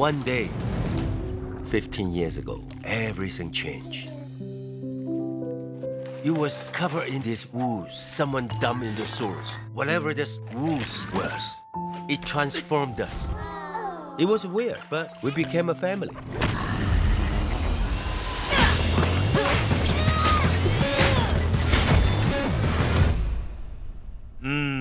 one day. 15 years ago, everything changed. You was covered in this ooze someone dumped in the source. Whatever this ooze was, it transformed us. It was weird, but we became a family. Mmm.